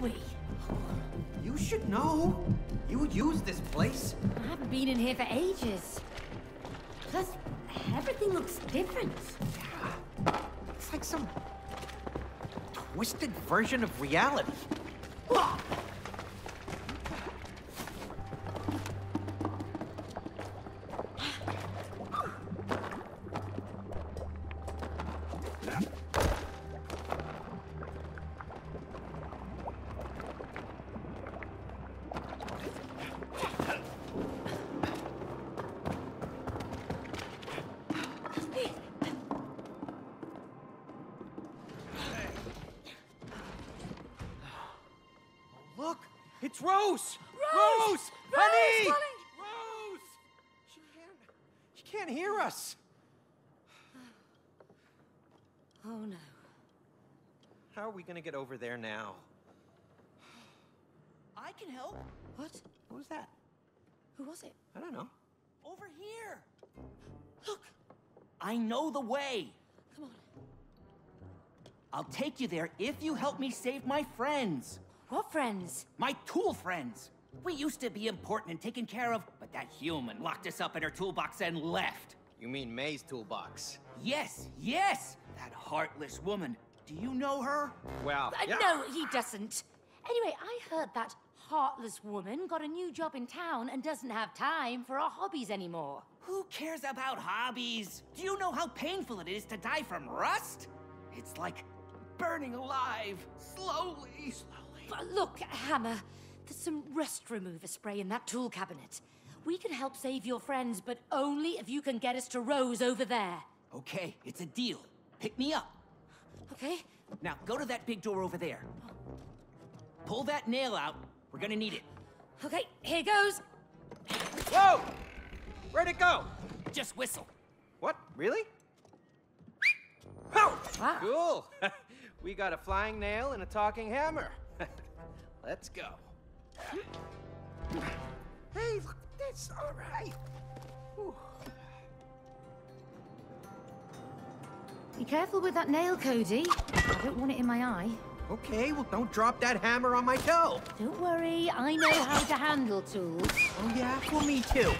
we? You should know. You would use this place. I haven't been in here for ages. Plus, everything looks different. Yeah. It's like some twisted version of reality. Can't hear us. Oh no. How are we gonna get over there now? I can help. What? What was that? Who was it? I don't know. Over here. Look. I know the way. Come on. I'll take you there if you help me save my friends. What friends? My tool friends. We used to be important and taken care of, but that human locked us up in her toolbox and left. You mean May's toolbox? Yes, yes! That heartless woman. Do you know her? Well, Uh, No, he doesn't. Anyway, I heard that heartless woman got a new job in town and doesn't have time for our hobbies anymore. Who cares about hobbies? Do you know how painful it is to die from rust? It's like burning alive, slowly. Slowly. But look, Hammer, there's some rust remover spray in that tool cabinet. We can help save your friends, but only if you can get us to Rose over there. Okay, it's a deal. Pick me up. Okay? Now, go to that big door over there. Pull that nail out. We're gonna need it. Okay, here goes. Whoa! Where'd it go? Just whistle. What? Really? Oh! Wow. Cool. we got a flying nail and a talking hammer. Let's go. Hey, look at this. All right. Be careful with that nail, Cody. I don't want it in my eye. Okay, well, don't drop that hammer on my toe. Don't worry, I know how to handle tools. Oh, yeah? Well, me too.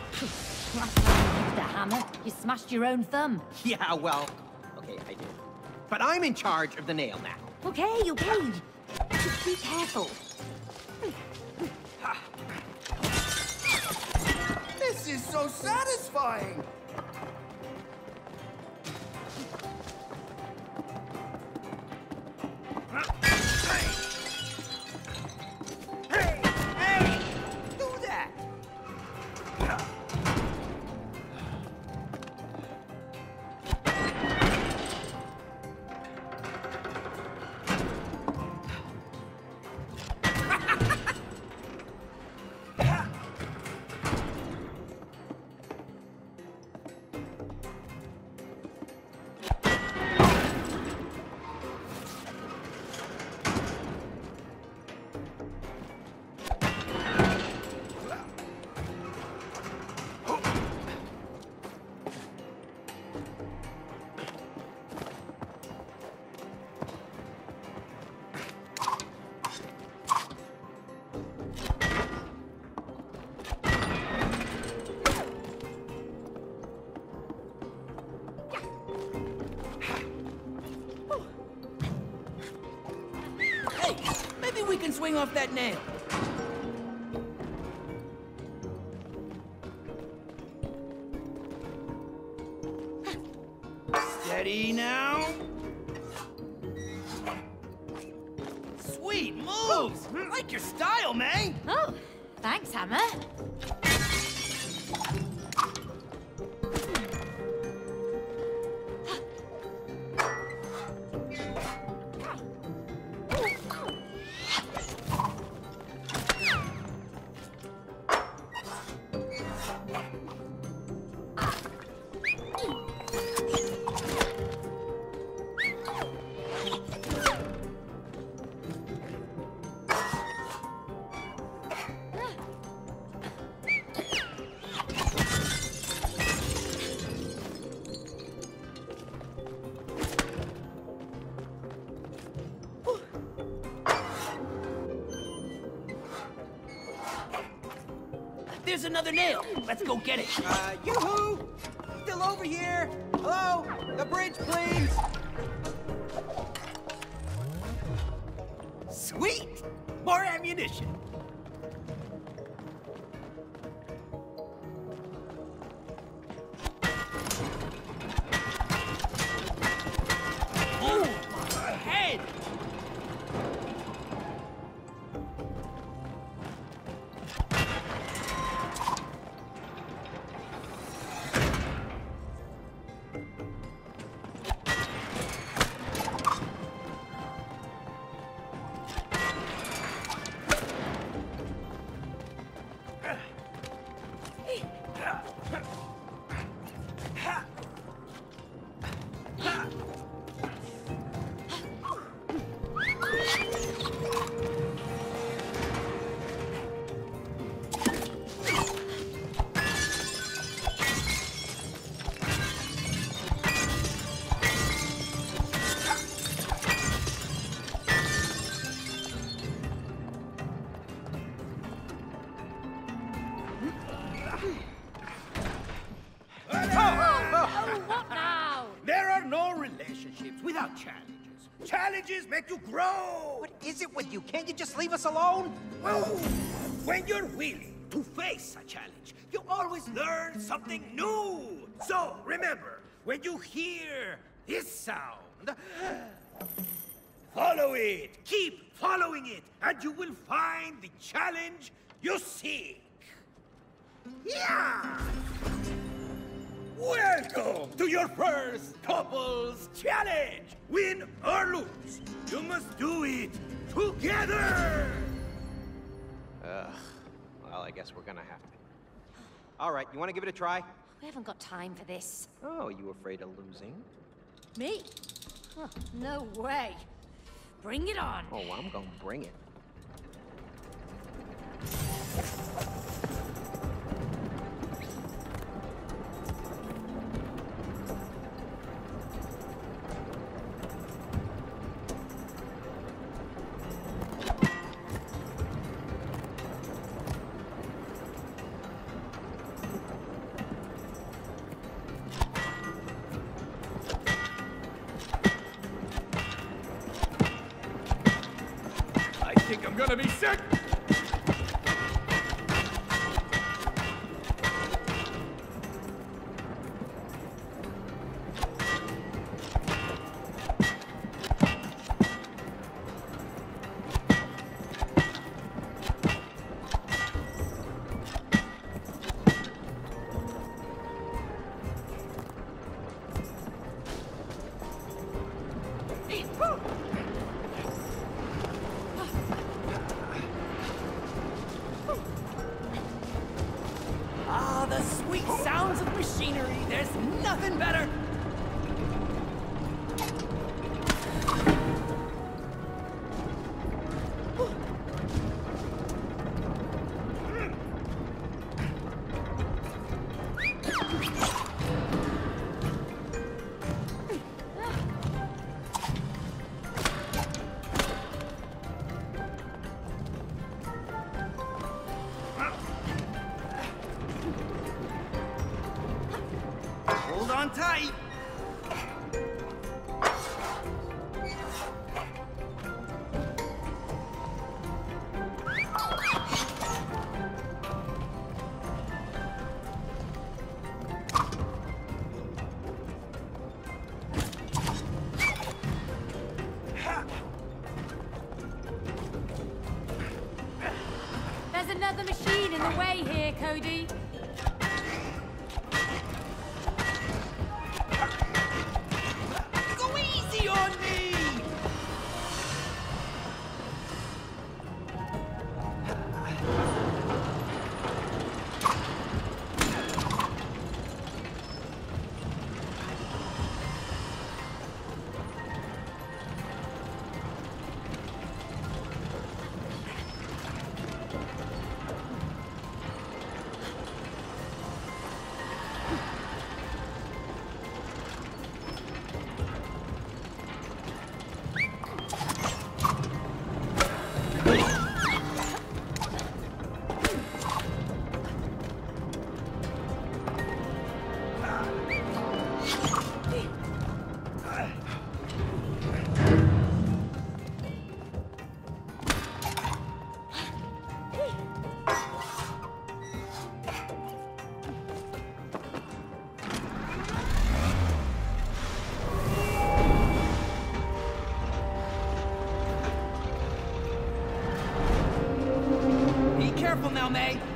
Last time you used a hammer, you smashed your own thumb. Yeah, well, okay, I did. But I'm in charge of the nail now. Okay, okay. Just be careful. Is so satisfying! Swing off that nail. Steady now. Sweet moves! Like your style, man! Oh, thanks, Hammer. Another nail. Let's go get it. Uh, yoo-hoo! Still over here! Hello? The bridge, please! Sweet! More ammunition. Make you grow. What is it with you? Can't you just leave us alone? Well, when you're willing to face a challenge, you always learn something new. So remember, when you hear this sound, follow it. Keep following it, and you will find the challenge you seek. Yeah! Welcome to your first couples challenge! Win or lose, you must do it together! Ugh. Well, I guess we're gonna have to. All right, you want to give it a try? We haven't got time for this. Oh, you afraid of losing? Me? Huh, no way. Bring it on. Oh, I'm gonna bring it. Cody.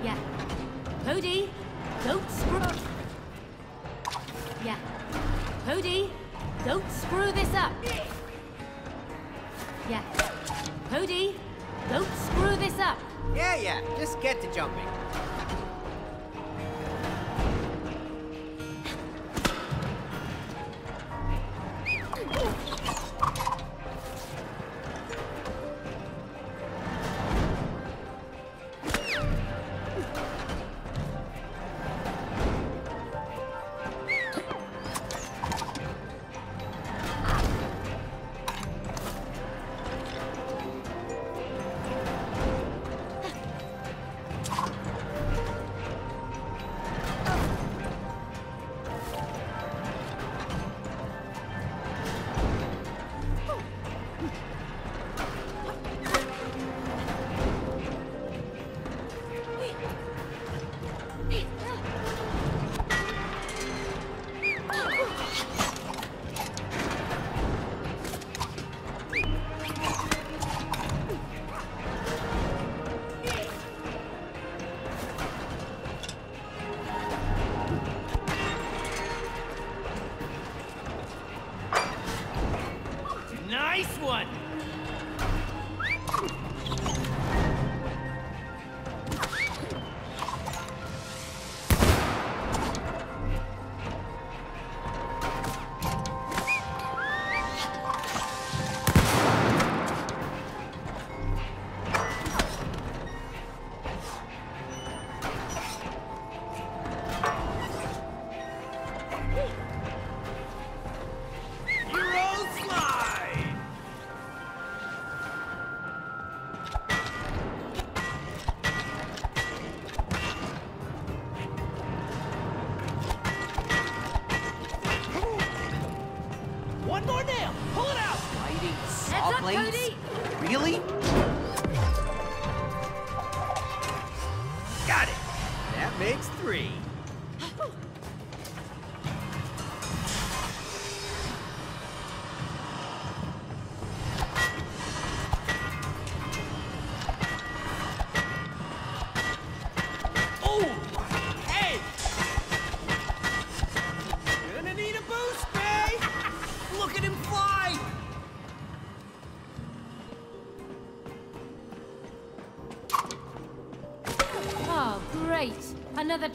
Yeah. Cody, don't screw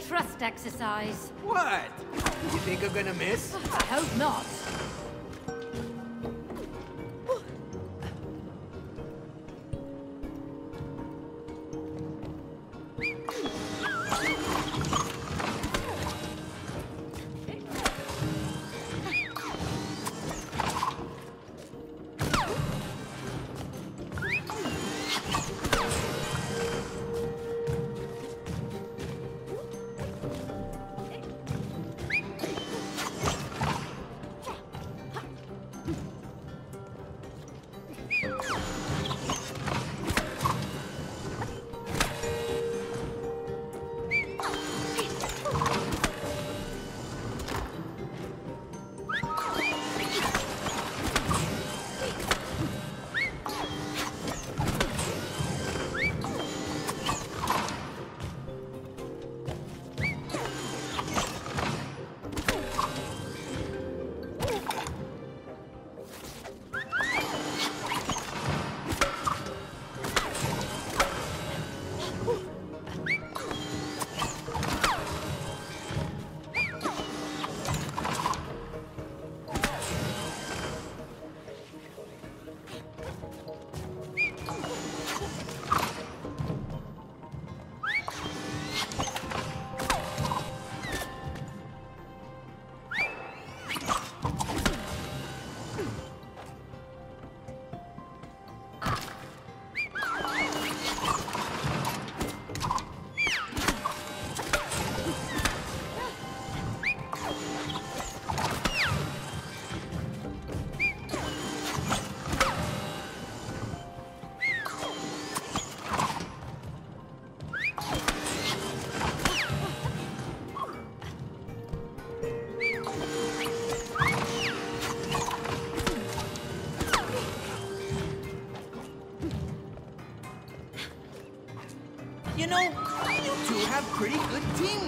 thrust exercise. What? You think I'm gonna miss? I hope not.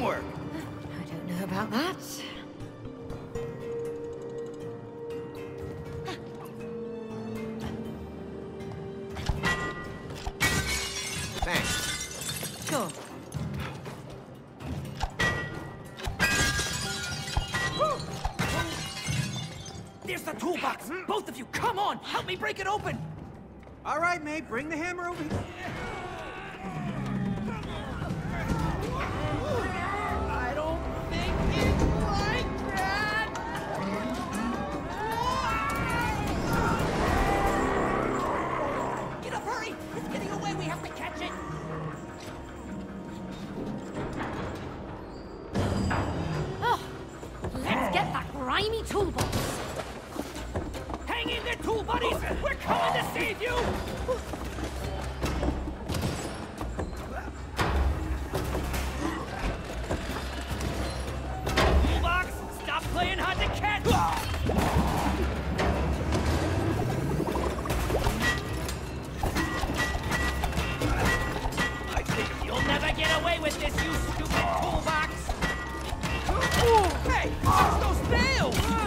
Good teamwork. I don't know about that. Thanks. Sure. There's the toolbox. Both of you, come on, help me break it open. All right, mate, bring the hammer over here. Tool buddies. We're coming to save you. Toolbox, stop playing hard to catch. Get away with this, you stupid toolbox. Hey, there's no snail.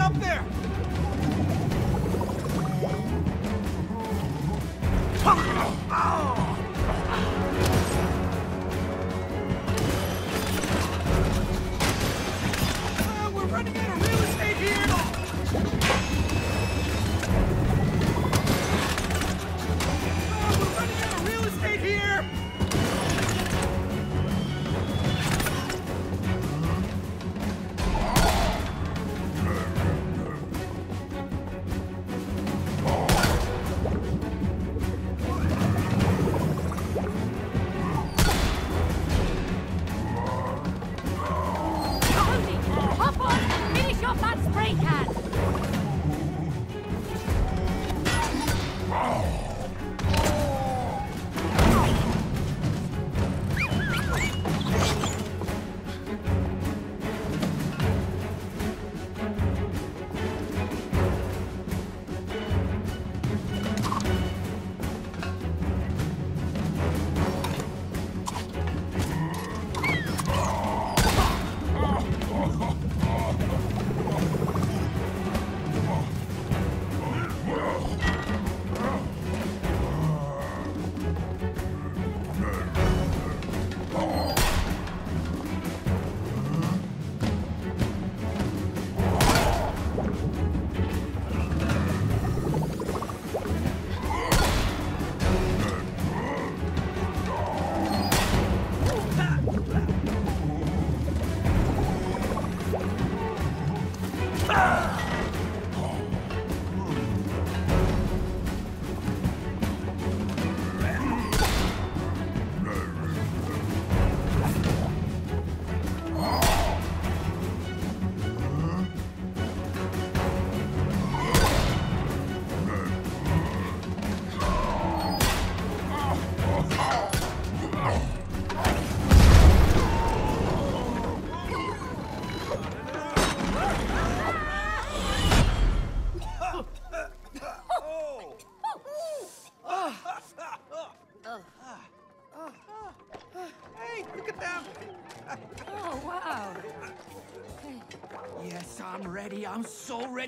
Up there! Ah,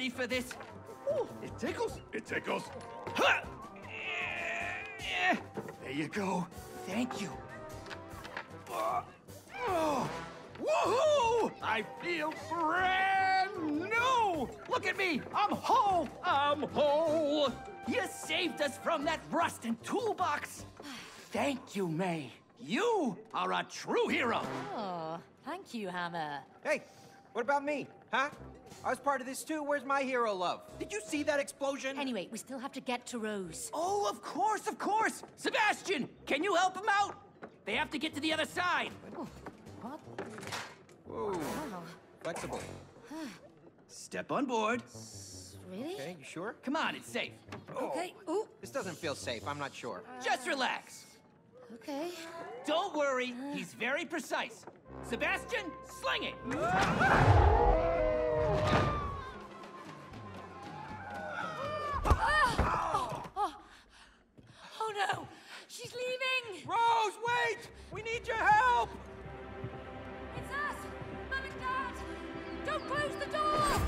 ready for this. It tickles. It tickles. Ha! There you go. Thank you. Oh, woohoo! I feel brand new. Look at me! I'm whole! I'm whole. You saved us from that rust and toolbox! Thank you, May. You are a true hero! Oh, thank you, Hammer. Hey, what about me? Huh? I was part of this too. Where's my hero love? Did you see that explosion? Anyway, we still have to get to Rose. Oh, of course, of course! Sebastian, can you help him out? They have to get to the other side. Oh, what? Whoa. Wow. Flexible. Step on board. Really? Okay, you sure? Come on, it's safe. Okay. Oh. Ooh. This doesn't feel safe. I'm not sure. Uh, Just relax. Okay. Don't worry, uh. he's very precise. Sebastian, sling it! Oh. No! She's leaving! Rose, wait! We need your help! It's us! Mum and Dad! Don't close the door!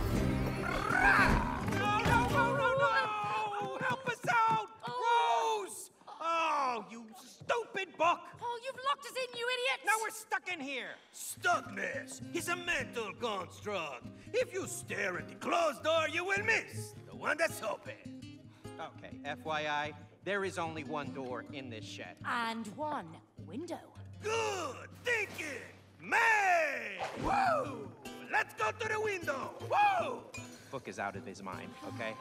No, no, no, no! Help us out! Oh. Rose! Oh, you stupid book! Oh, you've locked us in, you idiot! Now we're stuck in here! Stuckness is a mental construct. If you stare at the closed door, you will miss the one that's open. Okay, FYI, there is only one door in this shed. And one window. Good thinking, man! Woo! Let's go to the window. Woo! Book is out of his mind, okay?